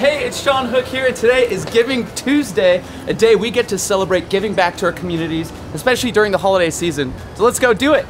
Hey, it's Shawn Hook here, and today is Giving Tuesday, a day we get to celebrate giving back to our communities, especially during the holiday season. So let's go do it.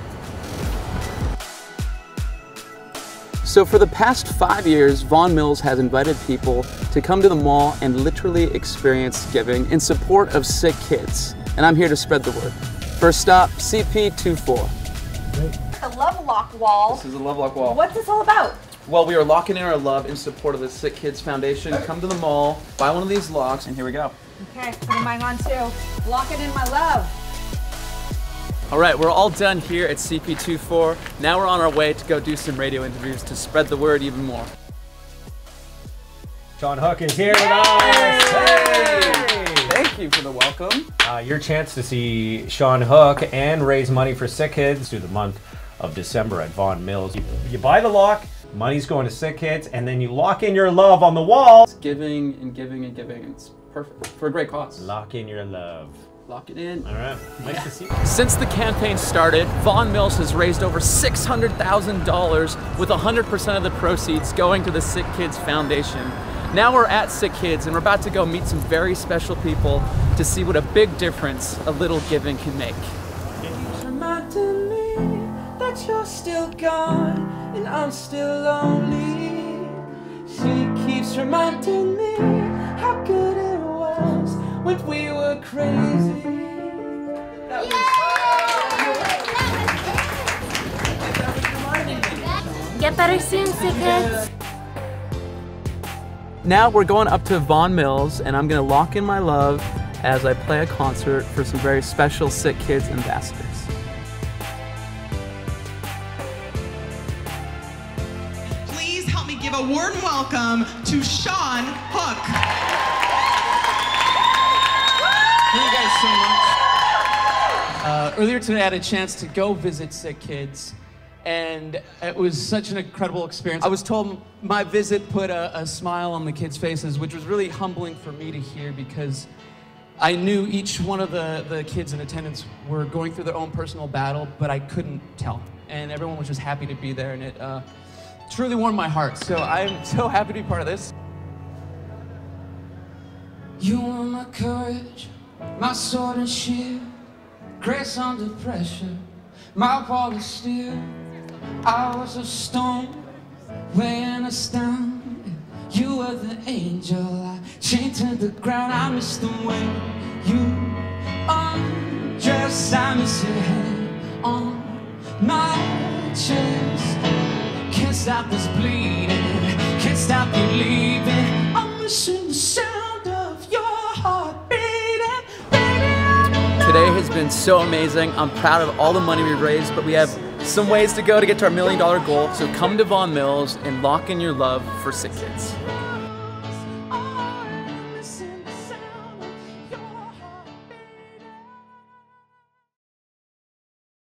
So for the past five years, Vaughan Mills has invited people to come to the mall and literally experience giving in support of sick kids. And I'm here to spread the word. First stop, CP24. The Love Lock wall. This is a Love Lock wall. What's this all about? Well, we are locking in our love in support of the Sick Kids Foundation. Come to the mall, buy one of these locks, and here we go. Okay, putting mine on too. Locking in my love. All right, we're all done here at CP24. Now we're on our way to go do some radio interviews to spread the word even more. Shawn Hook is here with us. Hey! Thank you for the welcome. Uh, your chance to see Shawn Hook and raise money for sick kids through the month of December at Vaughan Mills. You, you buy the lock, money's going to sick kids, and then you lock in your love on the wall. It's giving and giving and giving. It's perfect for a great cause. Lock in your love. Lock it in. All right. Nice to see you. Since the campaign started, Vaughan Mills has raised over $600,000 with 100% of the proceeds going to the Sick Kids Foundation. Now we're at Sick Kids and we're about to go meet some very special people to see what a big difference a little giving can make. Reminding me that you're still gone and I'm still lonely. She keeps reminding me how good it was when we were crazy. That Get better soon, sick kids. Now we're going up to Vaughan Mills and I'm gonna lock in my love as I play a concert for some very special Sick Kids ambassadors. Give a warm welcome to Shawn Hook. Thank you guys so much. Uh, earlier today, I had a chance to go visit sick kids, and it was such an incredible experience. I was told my visit put a, a smile on the kids' faces, which was really humbling for me to hear because I knew each one of the, the kids in attendance were going through their own personal battle, but I couldn't tell. And everyone was just happy to be there, and it uh, truly warmed my heart. So I'm so happy to be part of this. You are my courage, my sword and shield, grace under pressure, my wall of steel. I was a stone, weighing us down. You were the angel I chained to the ground. I miss the way you undress. I miss your hand on my chest. Stop this bleeding, can't stop you leaving. I'm missing the sound of your heart beating. Today has been so amazing. I'm proud of all the money we've raised, but we have some ways to go to get to our million dollar goal. So come to Vaughan Mills and lock in your love for sick kids.